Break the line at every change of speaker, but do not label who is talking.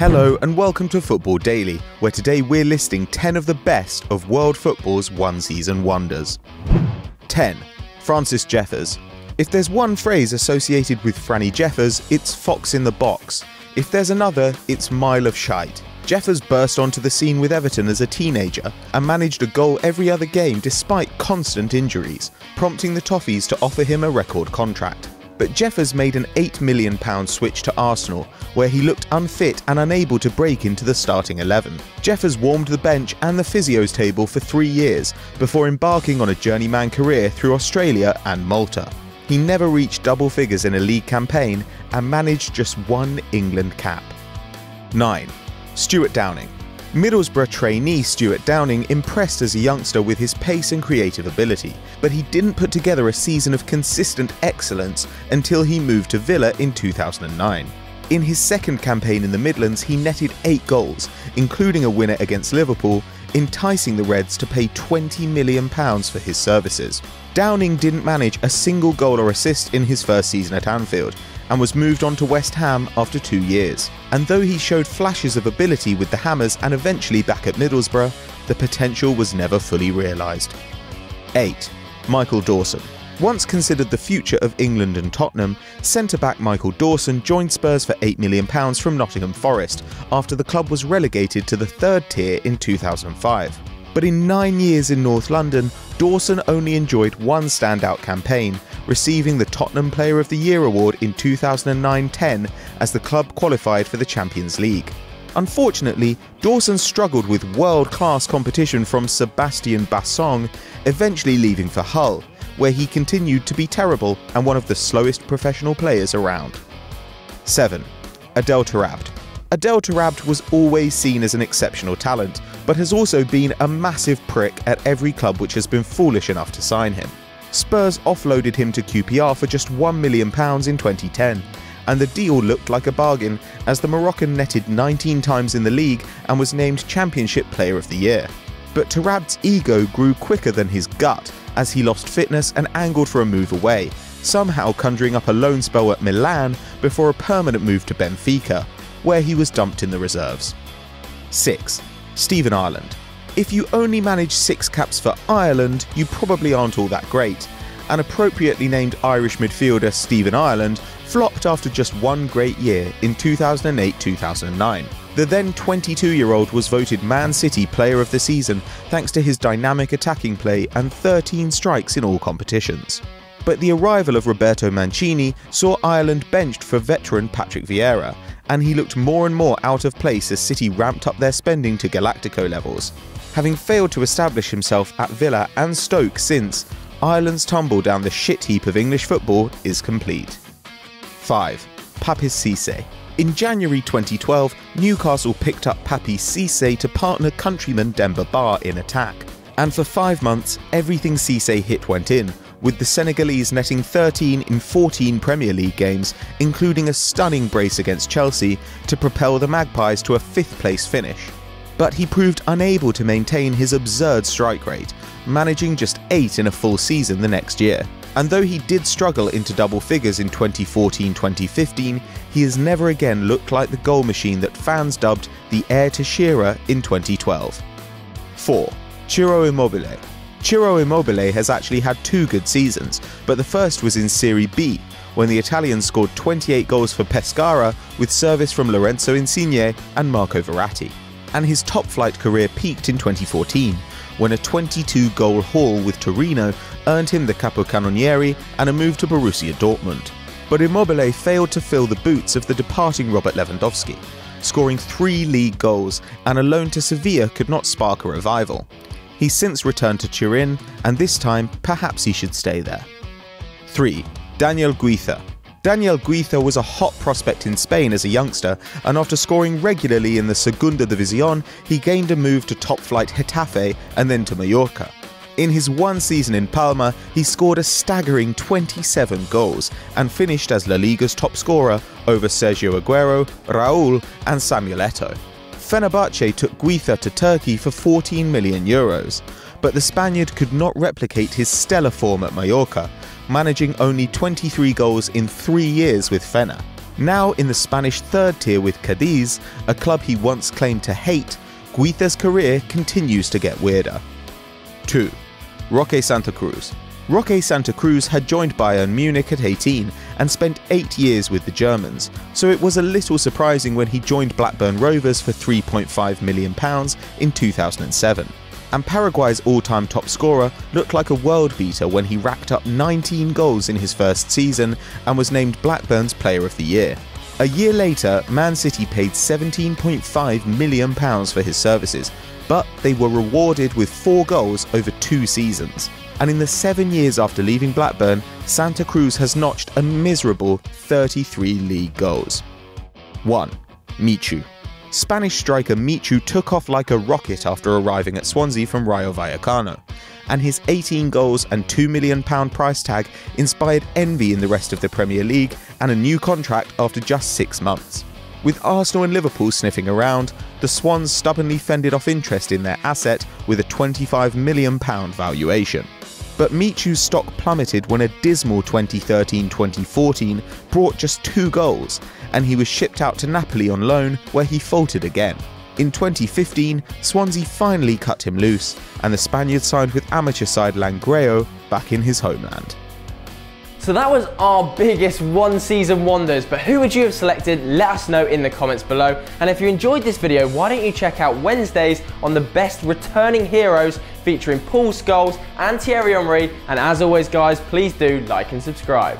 Hello and welcome to Football Daily, where today we're listing 10 of the best of world football's one season wonders. 10. Francis Jeffers. If there's one phrase associated with Franny Jeffers, it's fox in the box. If there's another, it's mile of shite. Jeffers burst onto the scene with Everton as a teenager and managed a goal every other game despite constant injuries, prompting the Toffees to offer him a record contract. But Jeffers made an £8 million switch to Arsenal, where he looked unfit and unable to break into the starting 11. Jeffers warmed the bench and the physio's table for three years before embarking on a journeyman career through Australia and Malta. He never reached double figures in a league campaign and managed just one England cap. 9. Stewart Downing. Middlesbrough trainee Stewart Downing impressed as a youngster with his pace and creative ability, but he didn't put together a season of consistent excellence until he moved to Villa in 2009. In his second campaign in the Midlands, he netted 8 goals, including a winner against Liverpool, enticing the Reds to pay £20 million for his services. Downing didn't manage a single goal or assist in his first season at Anfield, and was moved on to West Ham after two years. And though he showed flashes of ability with the Hammers and eventually back at Middlesbrough, the potential was never fully realised. 8. Michael Dawson. Once considered the future of England and Tottenham, centre back Michael Dawson joined Spurs for £8 million from Nottingham Forest after the club was relegated to the third tier in 2005. But in nine years in North London, Dawson only enjoyed one standout campaign, receiving the Tottenham Player of the Year award in 2009 10 as the club qualified for the Champions League. Unfortunately, Dawson struggled with world class competition from Sebastian Bassong, eventually leaving for Hull, where he continued to be terrible and one of the slowest professional players around. 7. Adel Taarabt. Adel Taarabt was always seen as an exceptional talent, but has also been a massive prick at every club which has been foolish enough to sign him. Spurs offloaded him to QPR for just £1 million in 2010, and the deal looked like a bargain as the Moroccan netted 19 times in the league and was named Championship Player of the Year. But Taarabt's ego grew quicker than his gut as he lost fitness and angled for a move away, somehow conjuring up a loan spell at Milan before a permanent move to Benfica, where he was dumped in the reserves. 6. Stephen Ireland. If you only manage six caps for Ireland, you probably aren't all that great. An appropriately named Irish midfielder Stephen Ireland flopped after just one great year in 2008 2009. The then 22 year old was voted Man City Player of the Season thanks to his dynamic attacking play and 13 strikes in all competitions. But the arrival of Roberto Mancini saw Ireland benched for veteran Patrick Vieira, and he looked more and more out of place as City ramped up their spending to Galactico levels. Having failed to establish himself at Villa and Stoke since, Ireland's tumble down the shit heap of English football is complete. 5. Papiss Cisse. In January 2012, Newcastle picked up Papiss Cisse to partner countryman Demba Ba in attack. And for five months, everything Cisse hit went in, with the Senegalese netting 13 in 14 Premier League games, including a stunning brace against Chelsea to propel the Magpies to a fifth place finish. But he proved unable to maintain his absurd strike rate, managing just 8 in a full season the next year. And though he did struggle into double figures in 2014 2015, he has never again looked like the goal machine that fans dubbed the heir to Shearer in 2012. 4. Ciro Immobile Ciro Immobile has actually had two good seasons, but the first was in Serie B, when the Italian scored 28 goals for Pescara with service from Lorenzo Insigne and Marco Verratti. And his top flight career peaked in 2014, when a 22 goal haul with Torino earned him the Capocannoniere and a move to Borussia Dortmund. But Immobile failed to fill the boots of the departing Robert Lewandowski, scoring three league goals, and a loan to Sevilla could not spark a revival. He's since returned to Turin, and this time perhaps he should stay there. 3. Daniel Guiza. Daniel Guiza was a hot prospect in Spain as a youngster, and after scoring regularly in the Segunda División, he gained a move to top flight Getafe and then to Mallorca. In his one season in Palma, he scored a staggering 27 goals and finished as La Liga's top scorer over Sergio Aguero, Raul, and Samuel Eto'o. Fenerbahce took Guiza to Turkey for 14 million euros, but the Spaniard could not replicate his stellar form at Mallorca, managing only 23 goals in three years with Fener. Now in the Spanish third tier with Cadiz, a club he once claimed to hate, Guiza's career continues to get weirder. 2. Roque Santa Cruz. Roque Santa Cruz had joined Bayern Munich at 18 and spent 8 years with the Germans, so it was a little surprising when he joined Blackburn Rovers for £3.5 million in 2007 and Paraguay's all-time top scorer looked like a world beater when he racked up 19 goals in his first season and was named Blackburn's Player of the Year. A year later, Man City paid £17.5 million for his services, but they were rewarded with four goals over two seasons. And in the seven years after leaving Blackburn, Santa Cruz has notched a miserable 33 league goals. 1. Michu Spanish striker Michu took off like a rocket after arriving at Swansea from Rayo Vallecano, and his 18 goals and £2 million price tag inspired envy in the rest of the Premier League and a new contract after just six months. With Arsenal and Liverpool sniffing around, the Swans stubbornly fended off interest in their asset with a £25 million valuation. But Michu's stock plummeted when a dismal 2013 2014 brought just two goals and he was shipped out to Napoli on loan, where he faltered again. In 2015, Swansea finally cut him loose, and the Spaniard signed with amateur side Langreo back in his homeland.
So that was our biggest one season wonders, but who would you have selected? Let us know in the comments below. And if you enjoyed this video, why don't you check out Wednesdays on the best returning heroes featuring Paul Scholes and Thierry Henry. And as always guys, please do like and subscribe.